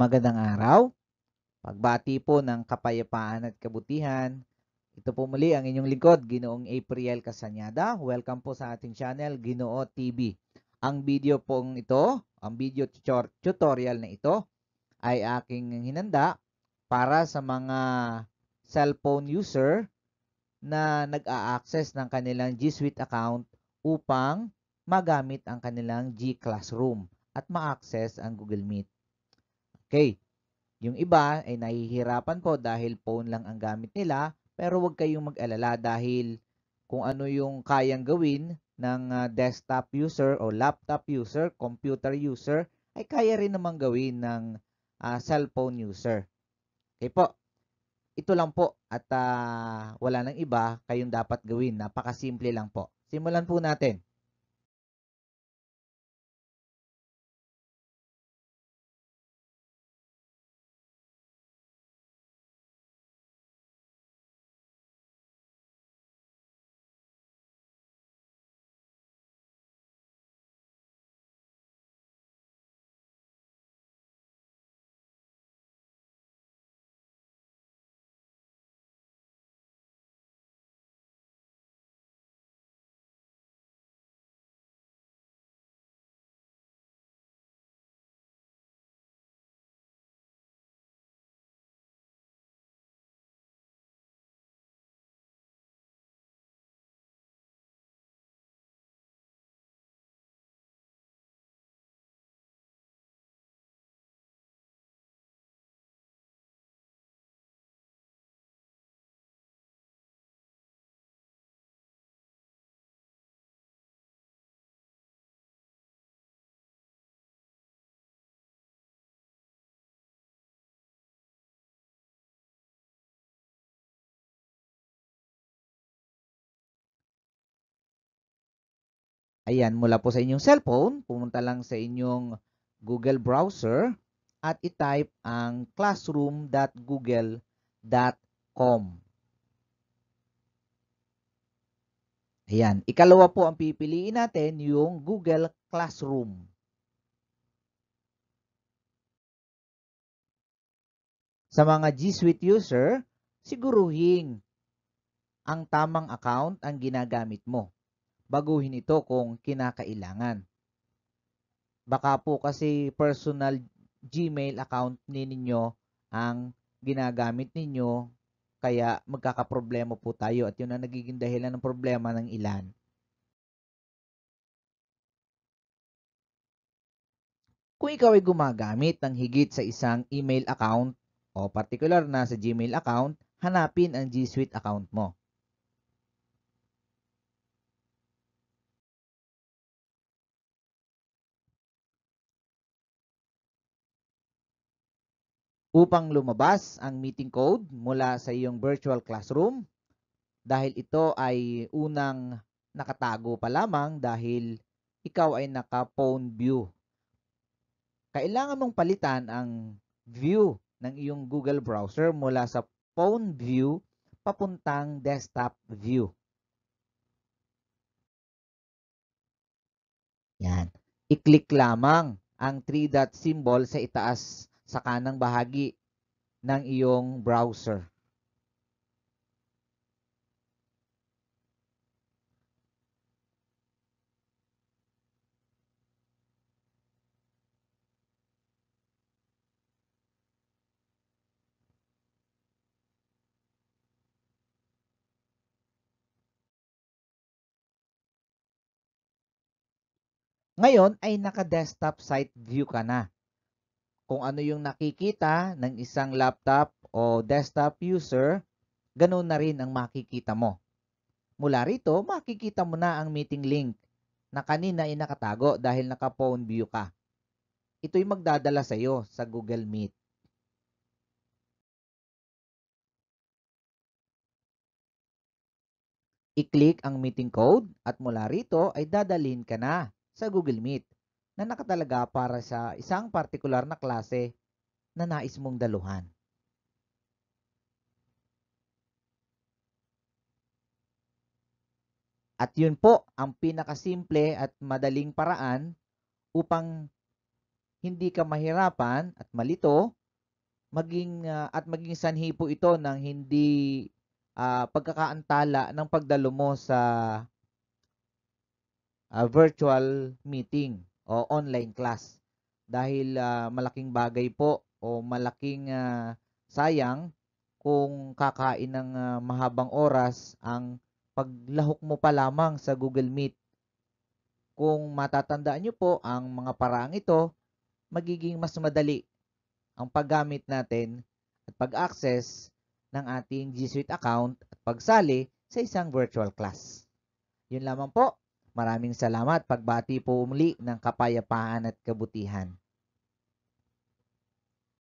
Magandang araw. Pagbati po ng kapayapaan at kabutihan. Ito po muli ang inyong lingkod, Ginoong April Casanyada. Welcome po sa ating channel, Ginoo TV. Ang video pong ito, ang video tutor- tutorial na ito ay aking hinanda para sa mga cellphone user na nag-a-access ng kanilang G Suite account upang magamit ang kanilang G Classroom at ma-access ang Google Meet. Okay. Yung iba ay nahihirapan po dahil phone lang ang gamit nila, pero huwag kayong mag-alala dahil kung ano yung kayang gawin ng ah, desktop user o laptop user, computer user, ay kaya rin naman gawin ng ah, cellphone user. Okay po. Ito lang po at ah, wala nang iba kayong dapat gawin. Napakasimple lang po. Simulan po natin. Ayan, mula po sa inyong cellphone, pumunta lang sa inyong Google browser at i-type ang classroom.google.com. Ayan, ikalawa po ang pipiliin natin yung Google Classroom. Sa mga G Suite user, siguruhin ang tamang account ang ginagamit mo baguhin ito kung kinakailangan. Baka po kasi personal Gmail account ni ninyo ang ginagamit ninyo kaya magkakaproblema po tayo at yun ang nagiging dahilan ng problema ng ilan. Kung ikaw ay gumagamit ng higit sa isang email account o particular na sa Gmail account, hanapin ang G Suite account mo. Upang lumabas ang meeting code mula sa iyong virtual classroom dahil ito ay unang nakatago pa lamang dahil ikaw ay naka-phone view. Kailangan mong palitan ang view ng iyong Google browser mula sa phone view papuntang desktop view. Yan. I-click lamang ang 3 dot symbol sa itaas sa kanang bahagi ng iyong browser. Ngayon ay naka-desktop site view ka na kung ano yung nakikita ng isang laptop o desktop user, ganun na rin ang makikita mo. Mula rito, makikita mo na ang meeting link na kanina ay nakatago dahil naka-phone view ka. Ito'y magdadala sa iyo sa Google Meet. I-click ang meeting code at mula rito ay dadalhin ka na sa Google Meet na nakatalaga para sa isang partikular na klase na nais mong daluhan. At yun po ang pinakasimple at madaling paraan upang hindi ka mahirapan at malito maging ah, at maging sanhi po ito ng hindi ah, pagkakaantala ng pagdalo mo sa ah, virtual meeting o online class dahil ah, malaking bagay po o malaking ah, sayang kung kakain ng ah, mahabang oras ang paglahok mo pa lamang sa Google Meet. Kung matatandaan nyo po ang mga paraang ito, magiging mas madali ang paggamit natin at pag-access ng ating G Suite account at pagsali sa isang virtual class. Yun lamang po. Maraming salamat. Pagbati po muli ng kapayapaan at kabutihan.